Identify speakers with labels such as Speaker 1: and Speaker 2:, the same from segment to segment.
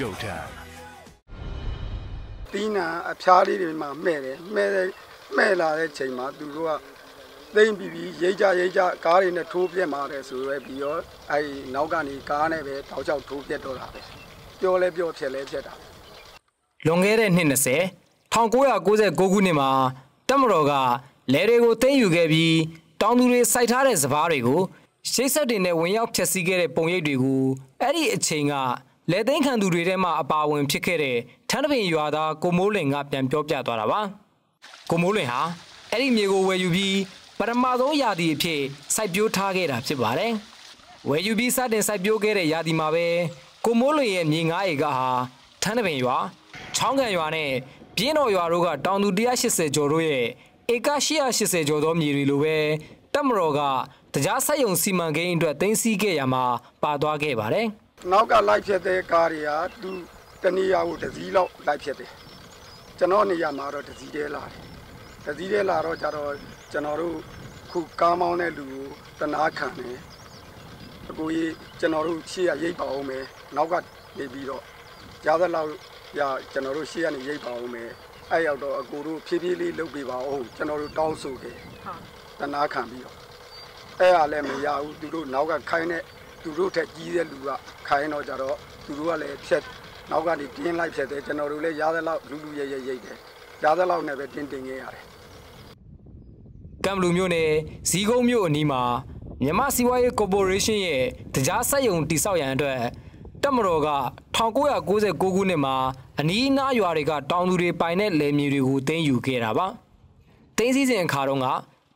Speaker 1: go time
Speaker 2: တီးနာအဖျားလေးတွေမှာမှဲ့တယ်မှဲ့တဲ့မှဲ့လာတဲ့ချိန်မှာသူတို့ကသိမ့်ပြီးပြီးရိတ်ကြရိတ်ကြကားတွေနဲ့ထိုးပြက်มาတယ်ဆိုရဲပြီးတော့အဲဒီနောက်ကနေကားနဲ့ပဲတောက်ချောက်ထိုးပြက်တော့တာပဲပြောလဲပြောဖြစ်လဲဖြစ်တာ
Speaker 3: လွန်ခဲ့တဲ့နှစ်20 1996ခုနှစ်မှာတက်မတော်ကလဲတွေကိုသိမ်းယူခဲ့ပြီးတောင်သူတွေစိုက်ထားတဲ့စပားတွေကိုရှိတ်ဆက်တွေနဲ့ဝင်ရောက်ဖျက်ဆီးခဲ့တဲ့ပုံရိပ်တွေကိုအဲ့ဒီအချိန်က လဲသိမ်းခံသူတွေထဲမှာအပါအဝင်ဖြစ်ခဲ့တဲ့ထန်းတပင်ရွာသားကိုမိုးလင်ကပြန်ပြောပြသွားတာပါကိုမိုးလင်ဟာအဲ့ဒီမြေကိုဝယ်ယူပြီးပထမဆုံးယာတီအဖြစ်စိုက်ပျိုးထားခဲ့တာဖြစ်ပါတယ်ဝယ်ယူပြီးစတင်စိုက်ပျိုးခဲ့တဲ့ယာတီမှာပဲကိုမိုးလင်ရဲ့မြေ9ဧကဟာထန်းတပင်ရွာချောင်းကန်ရွာနဲ့ပြင်းတော်ရွာတို့ကတောင်သူ180ကျော်တို့ရဲ့ဧက880ကျော်သောမြေတွေလိုပဲတက်မတော်ကတရားဆက်ယုံစီမံကိန်းအတွက်တင်စီခဲ့ရမှာပါသွားခဲ့ပါတယ်
Speaker 2: နောက်ကလိုက်ဖြစ်တဲ့ကားတွေကသူတနေရာကိုတစ်စီးလောက်လိုက်ဖြစ်တယ်ကျွန်တော်နေရာမှာတော့တစ်စီးတည်းလာတယ်တစ်စီးတည်းလာတော့ကျတော့ကျွန်တော်တို့ခုကားမောင်းတဲ့လူကိုတနာခံတယ်အကိုကြီးကျွန်တော်တို့ရှေ့ကရိတ်ပါအောင်မယ်နောက်ကနေပြီးတော့ကြားသလောက်ရကျွန်တော်တို့ရှေ့ကနေရိတ်ပါအောင်မယ်အဲ့ရောက်တော့အကိုတို့ဖြည်းဖြည်းလေးလုပ်ပေးပါအောင်ကျွန်တော်တို့တောင်းဆိုခဲ့တနာခံပြီးတော့အဲ့ဟာလည်းမရဘူးသူတို့နောက်ကခိုင်းတဲ့ သူတို့ထက်ကြီးတဲ့လူကခိုင်းတော့ကြတော့သူတို့ကလည်းဖြက်နောက်ကနေပြင်းလိုက်ဖြက်တယ်ကျွန်တော်တို့လည်းရားသလောက်လူလူရဲရဲရိတ်တယ်ရားသလောက်နဲ့ပဲတင်းတင်းခဲ့ရတယ်
Speaker 3: ကမ်ဘလူမြို့နယ်ဇီးကုန်းမြို့အနီးမှာမြန်မာစီးပွားရေးကော်ပိုရေးရှင်းရဲ့တရားဆက်ယုံတိစောက်ရန်အတွက်တက်မတော်က1996ခုနှစ်မှာအနီးအနားရွာတွေကတောင်သူတွေပိုင်တဲ့လယ်မြေတွေကိုသိမ်းယူခဲ့တာပါ။သိမ်းစည်းစဉ်အခါတုန်းက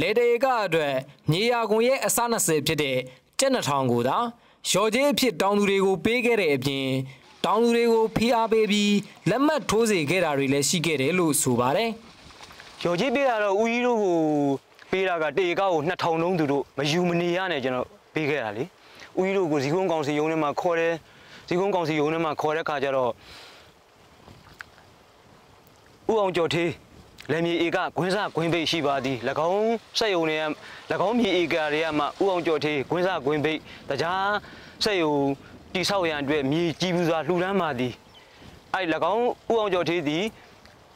Speaker 3: လယ်တရေကအတွက်မြေယာကွန်ရဲ့အစ20ဖြစ်တဲ့ ကျက်2000ကိုသာရော်ကျေးအဖြစ်တောင်သူတွေကိုပေးခဲ့တဲ့အပြင်တောင်သူတွေကိုဖိအားပေးပြီးလက်မှတ်ထိုးစေခဲ့တာတွေလည်းရှိခဲ့တယ်လို့ဆိုပါတယ်။
Speaker 4: ရော်ကြီးပေးတာတော့ဦးကြီးတို့ကိုပေးတာကတေကောက်ကို2000လုံးသူတို့မယူမနေရနဲ့ကျွန်တော်ပေးခဲ့တာလေဦးကြီးတို့ကိုဇီကုန်းကောင်စီရုံးထဲမှာခေါ်တယ်ဇီကုန်းကောင်စီရုံးထဲမှာခေါ်တဲ့ခါကျတော့ဦးအောင်ကျော်သေး လက်မြေဧကဂွင်းစားဂွင်းဘိတ်ရှိပါသည်၎င်းစက်ယုံတွေက၎င်းမြေဧကတွေကမှဦးအောင်ကျော်သေးဂွင်းစားဂွင်းဘိတ်တကြားစက်ယုံတိဆောက်ရန်အတွက်မြေကြီးပူစွာလှူဒန်းပါသည်အဲ့၎င်းဦးအောင်ကျော်သေးသည်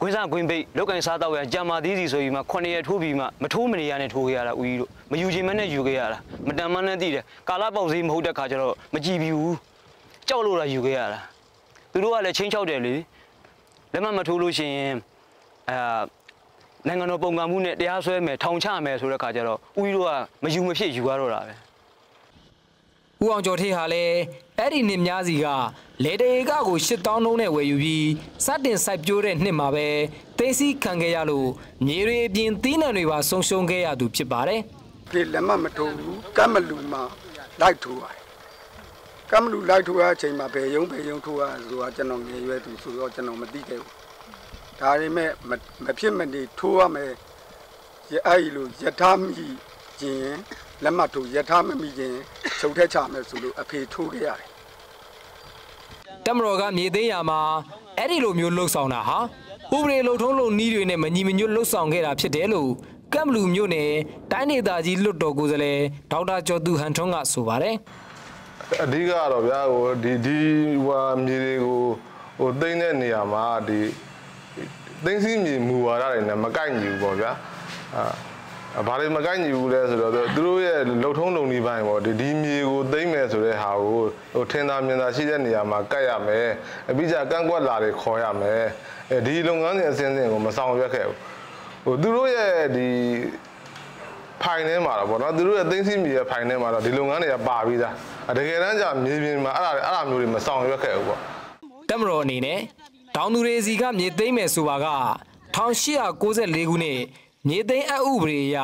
Speaker 4: ကွင်းစားကွင်းပိတ်လောက်ကင်စားတော့ရကြာမာသေးစီဆိုပြီးမှ9ရက်ထိုးပြီးမှမထိုးမနေရနဲ့ထိုးခဲ့ရတာဦးကြီးတို့မယူချင်မနဲ့ယူခဲ့ရတာမတန်မနဲ့တည်တယ်ကာလာပေါက်စည်းမဟုတ်တဲ့ခါကျတော့မကြည့်ဘူးကြောက်လို့လာယူခဲ့ရတာသူတို့ကလည်းချင်းချောက်တယ်လေလက်မမထိုးလို့ရှိရင် အာနိုင်ငံတော်ပုံကံမှုနဲ့တရားစွဲမယ်ထောင်ချမယ်ဆိုတဲ့ခါကျတော့ဦးကြီးတို့ကမယူမဖြစ်ယူရတော့တာပဲ
Speaker 3: ဦးအောင်ကျော်ထေးဟာလည်းအဲ့ဒီနှစ်များစီကလေတေကကို8000လုံးနဲ့ဝယ်ယူပြီးစတင်စိုက်ပျိုးတဲ့နှစ်မှာပဲသိသိခံခဲ့ရလို့မြေတွေအပြင်သီးနှံတွေပါဆုံးရှုံးခဲ့ရသူဖြစ်ပါတယ်
Speaker 2: ဒီလက်မမထိုးဘူးကမ်းမလူမှာလိုက်ထိုးရတယ်ကမ်းမလူလိုက်ထိုးရအချိန်မှာဘယ်ယုံဘယ်ယုံထိုးရဆိုတာကျွန်တော်ငယ်ရွယ်သူဆိုတော့ကျွန်တော်မသိခဲ့ဘူး ဒါပေမဲ့မမဖြစ်မနေထိုးရမယ်ရအဲ့ဒီလိုယထာမိခြင်းလက်မထိုးယထာမမိခြင်းချုပ်ထက်ချမယ်ဆိုလို့အဖေထိုးခဲ့ရတယ်
Speaker 3: တက်မတော်ကမြေသိမ်းရမှာအဲ့ဒီလိုမျိုးလှုပ်ဆောင်တာဟာဥပဒေလုံထုံးလုံနီးတွေနဲ့မညီမညွတ်လှုပ်ဆောင်ခဲ့တာဖြစ်တယ်လို့ကမ်ဘလူမျိုးနယ်တိုင်းဒေသကြီးလွတ်တော်ကိုယ်စားလှယ်ဒေါက်တာကျော်သူဟန်ထွန်းကဆိုပါတယ်
Speaker 5: အဓိကကတော့ဗျာဟိုဒီဒီဟိုမြေတွေကိုဟိုသိမ့်တဲ့နေရာမှာဒီ သိမ့်စီမြေမူဝါဒတွေနဲ့မကိုက်ညီဘူးပေါ့ဗျာအာဘာတွေမကိုက်ညီဘူးလဲဆိုတော့သူတို့ရဲ့လှုပ်ထုံးလုံနေပိုင်းပေါ့ဒီဒီမြေကိုသိမ့်မယ်ဆိုတဲ့ဟာကိုဟိုထင်သာမြင်သာရှိတဲ့နေရာမှာကတ်ရမယ်အပြီးကြကန့်ကွက်လာတွေခေါ်ရမယ်အဲဒီလုပ်ငန်းစဉ်အစဉ်စဉ်ကိုမဆောင်ရွက်ခဲ့ဘူးဟိုသူတို့ရဲ့ဒီဖိုင်ထဲမှာတော့ဗောနော်သူတို့ရဲ့သိန်းစီမြေရဲ့ဖိုင်ထဲမှာတော့ဒီလုပ်ငန်းတွေကပါပြီးသားအတကယ်တမ်းကျမြေပြင်မှာအဲ့ဒါအဲ့ဒါမျိုးတွေမဆောင်ရွက်ခဲ့ဘူးဗော
Speaker 3: တက်မတော်အနေနဲ့ တောင်သူတွေစီကမြေသိမ်းမယ်ဆိုပါက1894ခုနှစ်မြေသိမ်းအပ်ဥပဒေအရ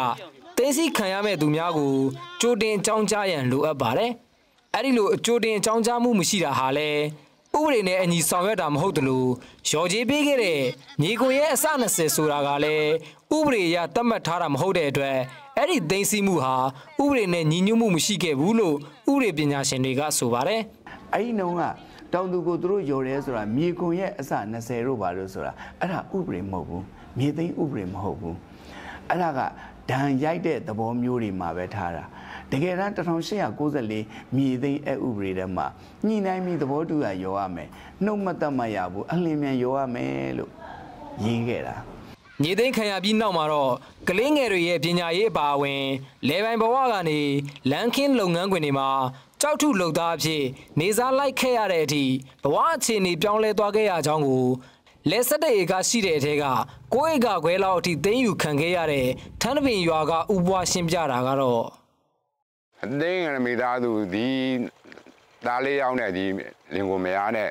Speaker 3: သိမ်းစီခံရမဲ့သူများကိုကြိုတင်အကြောင်းကြားရန်လိုအပ်ပါတယ်။အဲ့ဒီလိုအကြိုတင်အကြောင်းကြားမှုမရှိတာဟာလဲဥပဒေနဲ့အညီဆောင်ရွက်တာမဟုတ်တလို့ရော်ကြီးပေးခဲ့တဲ့မြေကွန်ရဲ့အစ20ဆိုတာကလည်းဥပဒေအရသတ်မှတ်ထားတာမဟုတ်တဲ့အတွက်အဲ့ဒီသိမ်းစီမှုဟာဥပဒေနဲ့ညီညွတ်မှုမရှိခဲ့ဘူးလို့ဥပဒေပညာရှင်တွေကဆိုပါတယ်
Speaker 6: အဲ့ဒီနှုန်းက တောင်သူကိုသူတို့ယော်ရဲဆိုတာမြေကွန်ရဲ့အစ20တို့ပါလို့ဆိုတာအဲ့ဒါဥပဒေမဟုတ်ဘူးမြေသိမ်းဥပဒေမဟုတ်ဘူးအဲ့ဒါကဒဏ်ရိုက်တဲ့သဘောမျိုးတွေမှာပဲထားတာတကယ်တမ်း1894မြေသိမ်းအဥပဒေထဲမှာညှိနှိုင်းပြီးသဘောတူရရောရမယ်နှုတ်မသက်မရဘူးအလင်းမြန်ရောရမယ်လို့ရေးခဲ့တာ
Speaker 3: မြေသိမ်းခံရပြီးနောက်မှာတော့ကလေးငယ်တွေရဲ့ပညာရေးအပါအဝင်လေပိုင်ဘဝကနေလန်ခင်းလုပ်ငန်းခွင်တွေမှာ ကြောက်ထုလုပ်သားအဖြစ်နေစားလိုက်ခဲ့ရတဲ့အထိဘဝအခြေအနေပြောင်းလဲသွားခဲ့ရကြောင်းကိုလက်ဆက်တဲ့ဧကရှိတဲ့အထက်ကကိုယ့်ဧကခွဲလောက်အထိသိမ်းယူခံခဲ့ရတဲ့ထန်းတပင်ရွာကဥပွားရှင်းပြတာကတော့
Speaker 1: အသိငယ်မိသားစုဒီသားလေးယောက်နဲ့ဒီလင်ကိုမယားနဲ့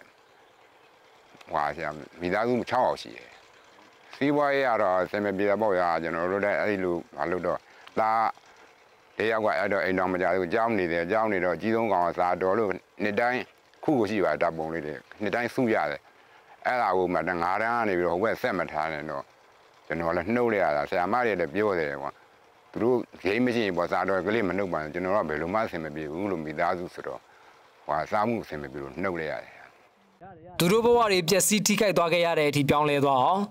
Speaker 1: ဟွာဆရာမိသားစု6ယောက်ရှိတယ်စီးပွားရေးကတော့ဆင်မပြေတော့ပေါ့ရကျွန်တော်တို့လည်းအဲ့ဒီလိုမလုပ်တော့သား လေးယောက်ကအဲ့တော့အိမ်တော်မကြဘူးကြောင်းနေတယ်ကြောင်းနေတော့ကြီးဆုံးကောင်ကစားတော်လို့နှစ်တိုင်းခုကိုရှိပါတပ်ပုံလေးတွေနှစ်တိုင်းစုရတယ်အဲ့ဒါကိုမှငါးတန်းကနေပြီးတော့ဟိုဘက်ဆက်မထားနဲ့တော့ကျွန်တော်လည်းနှုတ်လိုက်ရတာဆရာမတွေလည်းပြောတယ်ကွာသူတို့ဂိမ်းမရှိရင်ပေါ့စားတော့ကလေးမနှုတ်ပါနဲ့ကျွန်တော်ကဘယ်လိုမှအဆင်မပြေဘူးလို့မိသားစုဆိုတော့ဟွာစားမှုအဆင်မပြေလို့နှုတ်လိုက်ရတယ်
Speaker 3: သူတို့ဘဝတွေပျက်စီးထိခိုက်သွားခဲ့ရတဲ့အထိပြောင်းလဲသွားအောင်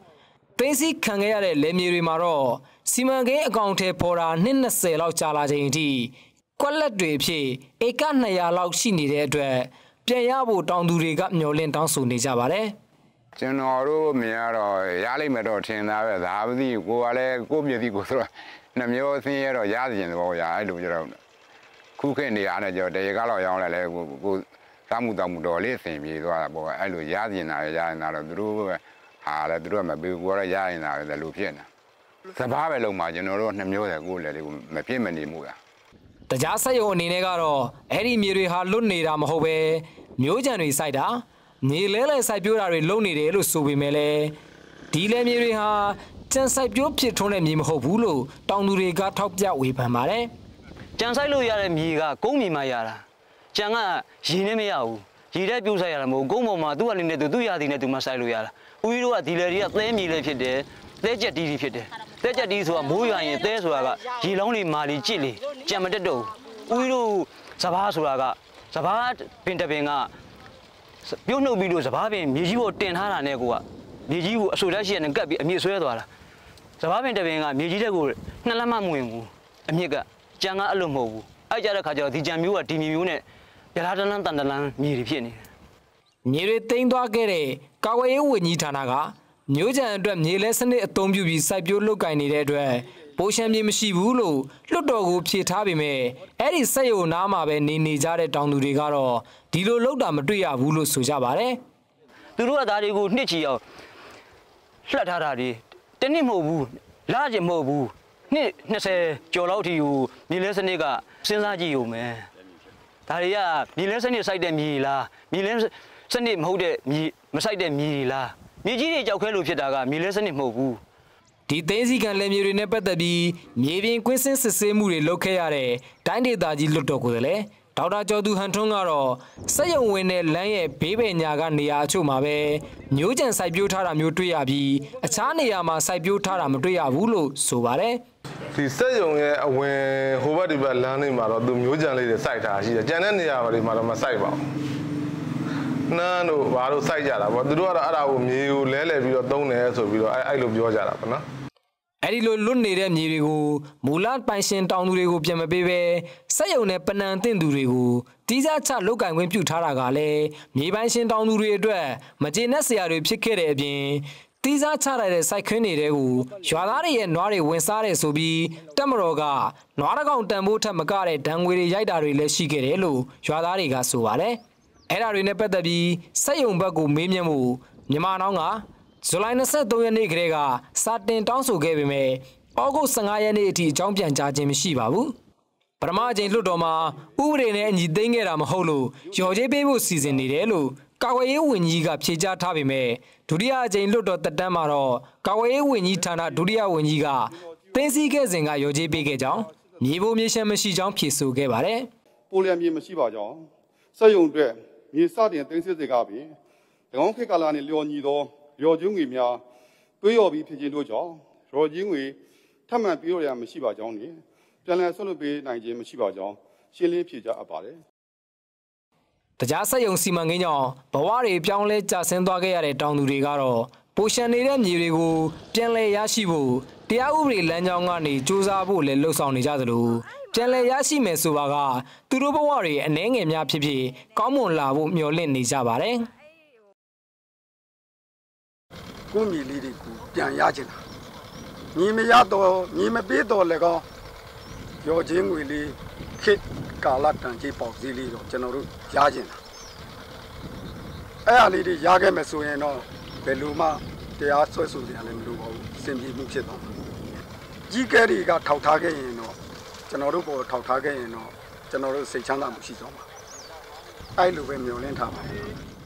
Speaker 3: သိန်းစီခံခဲ့ရတဲ့လယ်မြေတွေမှာတော့စီမံကိန်းအကောင့်ထဲပေါ်တာနှစ်20လောက်ကြာလာချိန်အထိကွက်လက်တွေဖြစ်ဧက200လောက်ရှိနေတဲ့အတွက်ပြန်ရဖို့တောင်သူတွေကမျှော်လင့်တောင်းဆိုနေကြပါတယ်
Speaker 1: ကျွန်တော်တို့မြင်ရတော့ရလိမ့်မယ်တော့ထင်သားပဲဒါမသိဘူးကိုကလည်းကိုမျက်စိကိုဆိုတော့နှမျိုးအစင်းရတော့ရစီရင်တော့ရအဲ့လိုကြတော့ခုခေတ်နေရတဲ့ကြောတရေကားတော့ရောင်းလိုက်လဲကိုကိုစားမှုတောက်မှုတော်လေးအဆင်ပြေသွားတာပေါ့အဲ့လိုရစီရင်တာရရင်တော့သူတို့ ပဲဟာလည်းသူတို့ကမပေးဘူးကိုကတော့ရရင်တာပဲလို့ဖြစ်နေတာစဘာပဲလုံးမှာကျွန်တော်တို့နှမျိုးတယ်ကိုလည်းကိုမဖြစ်မနေမှုလား။
Speaker 3: တရားဆက်ရုံအနေနဲ့ကတော့အဲ့ဒီမြေတွေဟာလွတ်နေတာမဟုတ်ပဲမျိုးကြံတွေစိုက်တာမြေလဲလဲစိုက်ပျိုးတာတွေလုပ်နေတယ်လို့ဆိုပေမဲ့လည်းဒီလဲမြေတွေဟာကျန်စိုက်ပျိုးဖြစ်ထွန်းတဲ့မြေမဟုတ်ဘူးလို့တောင်သူတွေကထောက်ပြဝေဖန်ပါတယ်။
Speaker 4: ကြံဆိုင်လို့ရတဲ့မြေကကုန်းမြေမှာရတာကြံကရေနဲ့မရဘူး ရေတဲ့ပြုတ်ဆိုင်ရတာမဟုတ်ကုန်းပေါ်မှာသူ့အလင်းနဲ့သူသူ့ရသည်နဲ့သူမှဆိုင်လို့ရတာဦးကြီးတို့ကဒီလေတွေကသဲမြေလည်းဖြစ်တယ်သဲကြက်တီးတွေဖြစ်တယ်သဲကြက်တီးဆိုတာမိုးရွာရင်သဲဆိုတာကရေလောင်းတွေမာလီကြစ်လေကြံမတက်တော့ဘူးဦးကြီးတို့စဘာဆိုတာကစဘာပင်တပင်ကပြုတ်နှုတ်ပြီးလို့စဘာပင်မြေကြီးပေါ်တင်ထားတာနဲ့ကိုကမြေကြီးကိုအဆူလက်ရှိနဲ့ကပ်ပြီးအမြင့်ဆွဲသွားတာစဘာပင်တပင်ကမြေကြီးတက်ကိုနှစ်လက်မမဝင်ဘူးအမြင့်ကကြံကအဲ့လိုမဟုတ်ဘူးအဲ့ကြတဲ့ခါကျတော့ဒီကြံမျိုးကဒီမြေမျိုးနဲ့ ရလာတလန်းတန်တလန်းမြေတွေဖြစ်နေတယ်
Speaker 3: မြေတွေတိမ့်သွားခဲ့တဲ့ကာဝေးရေးဝန်ကြီးဌာနကမျိုးကြံအတွက်မြေလဲစနစ်အသုံးပြုပြီးစိုက်ပျိုးလုပ်ကင်နေတဲ့အတွက်ပိုရှမ်းမြေမရှိဘူးလို့လွတ်တော်ကိုဖြေထားပေမဲ့အဲ့ဒီစက်ရုံနားမှာပဲနေနေကြတဲ့တောင်သူတွေကတော့ဒီလိုလုပ်တာမတွေ့ရဘူးလို့ဆိုကြပါတယ်
Speaker 4: သူတို့ကဒါတွေကိုနှစ်ချီအောင်လှက်ထားတာတွေတနစ်မဟုတ်ဘူးလာကျင်မဟုတ်ဘူးနှစ်20ကျော်လောက်ထိကိုမြေလဲစနစ်ကစဉ်းစားကြည့်ရုံပဲ ဒါတွေကမြေလဲစနစ်စိုက်တဲ့မြေလားမြေလဲစနစ်မဟုတ်တဲ့မြေမစိုက်တဲ့မြေတွေလားမြေကြီးတွေကြောက်ခဲလို့ဖြစ်တာကမြေလဲစနစ်မဟုတ်ဘူး
Speaker 3: ဒီသိန်းစီကန်လက်မြေတွေနဲ့ပတ်သက်ပြီးမြေပြင်ကွင်းစင်းစစ်ဆေးမှုတွေလုပ်ခဲ့ရတဲ့တိုင်းဒေသကြီးလွတ်တော်ကိုယ်လည်းဒေါက်တာကျော်သူဟန်ထွန်းကတော့စက်ရုံဝင်တဲ့လမ်းရဲ့ဘေးပင်ညာကနေရာအချို့မှာပဲမျိုးကြံစိုက်ပျိုးထားတာမျိုးတွေ့ရပြီးအခြားနေရာမှာစိုက်ပျိုးထားတာမတွေ့ရဘူးလို့ဆိုပါတယ်
Speaker 5: ဒီစက်ယုံရဲ့အဝင်ဟိုဘက်ဒီဘက်လမ်းလေးမှာတော့သူမျိုးကြံလေးတွေစိုက်ထားရှိတယ်ကြံတဲ့နေရာတွေမှာတော့မစိုက်ပါဘူးနန်းတို့ဘာတို့စိုက်ကြတာပေါ့သူတို့ကတော့အဲ့ဒါကိုမြေကိုလဲလှယ်ပြီးတော့သုံးတယ်ဆိုပြီးတော့အဲ့အဲ့လိုပြောကြတာပေါ့နော်
Speaker 3: အဲ့ဒီလိုလွတ်နေတဲ့မြေတွေကိုမူလပိုင်ရှင်တောင်သူတွေကိုပြန်မပေးဘဲစက်ရုံနဲ့ပနံတင့်သူတွေကိုတီးစားချလုတ်ကင်ခွင့်ပြုထားတာကလည်းမြေပိုင်ရှင်တောင်သူတွေအတွက်မကျေနပ်စရာတွေဖြစ်ခဲ့တဲ့အပြင် တီးစားချရတဲ့စိုက်ခင်းတွေကိုရွာသားတွေရဲ့နွားတွေဝင်စားတယ်ဆိုပြီးတက်မတော်ကနွားတကောင်တန်ဖိုးထက်မကတဲ့ဒဏ်ငွေတွေရိုက်တာတွေလည်းရှိခဲ့တယ်လို့ရွာသားတွေကဆိုပါတယ်အဲ့ဒါတွေနဲ့ပတ်သက်ပြီးစက်ရုံဘက်ကိုမေးမြန်းမှုမြန်မာနောင်းကဇူလိုင်23ရက်နေ့ကလေးကစာတင်တောင်းဆိုခဲ့ပေမဲ့ဩဂုတ်15ရက်နေ့အထိအကြောင်းပြန်ကြားခြင်းမရှိပါဘူး။ပထမအကြိမ်လွှတ်တော်မှာဥပဒေနဲ့အညီသိမ်းခဲ့တာမဟုတ်လို့ရော်ကြေးပေးဖို့စီစဉ်နေတယ်လို့ ကာကွယ်ရေးဝန်ကြီးကဖြေကြားထားပေမဲ့ဒုတိယအကြိမ်လွှတ်တော်တက်တန်းမှာတော့ကာကွယ်ရေးဝန်ကြီးဌာနဒုတိယဝန်ကြီးကသိသိခဲ့စဉ်ကရော်ကြေးပေးခဲ့ကြောင်းမြေပုံမြေရှမ်းမရှိကြောင်းဖြေဆိုခဲ့ပါတယ်။
Speaker 7: ပိုလီယံမြေမရှိပါကြောင်းစက်ယုံအတွက်မြေစတင်သိမ်းဆည်းစေကပင်၎င်းခေတ်ကာလနှင့်လျော်ညီသောလျော်ကျူးငွေများသွေးလျော်ပြီးဖြစ်ခြင်းတို့ကြောင့်လျော်ကျူးငွေထပ်မံပြီးတော့ရမရှိပါကြောင်းနှင့်ပြန်လည်ဆွတ်လွတ်ပေးနိုင်ခြင်းမရှိပါကြောင်းရှင်းလင်းဖြေကြားအပ်ပါတယ်
Speaker 3: တရားစက်ရုံစီမံကိန်းကြောင့်ဘဝတွေပြောင်းလဲကျဆင်းသွားခဲ့ရတဲ့တောင်သူတွေကတော့ပိုရှန်နေတဲ့မြေတွေကိုပြန်လည်ရရှိဖို့တရားဥပဒေလမ်းကြောင်းကနေစူးစမ်းဖို့လည်းလှုံ့ဆော်နေကြသလိုပြန်လည်ရရှိမယ်ဆိုပါကသူတို့ဘဝတွေအနှဲငယ်များဖြစ်ဖြစ်ကောင်းမွန်လာဖို့မျှော်လင့်နေကြပါတယ်
Speaker 2: ကိုယ့်မြေလေးတွေကိုပြန်ရချင်တာညီမရတော့ညီမပေးတော့လည်းကောင်းရောချင်းငွေလေး ခစ်ကာလတန်ကြီးပေါက်စည်းလေးတော့ကျွန်တော်တို့ရချင်တာအဲ့အလေးတွေရခဲ့မယ်ဆိုရင်တော့ဘယ်လိုမှတရားဆွဲဆိုစရာလည်းမလိုပါဘူးစင်ပြေမှုဖြစ်သွားမှာကြီးကဲတွေကထောက်ထားခဲ့ရင်တော့ကျွန်တော်တို့ပေါ်ထောက်ထားခဲ့ရင်တော့ကျွန်တော်တို့စိတ်ချမ်းသာမှုရှိသွားမှာအဲ့လိုပဲမျှော်လင့်ထားပါတယ်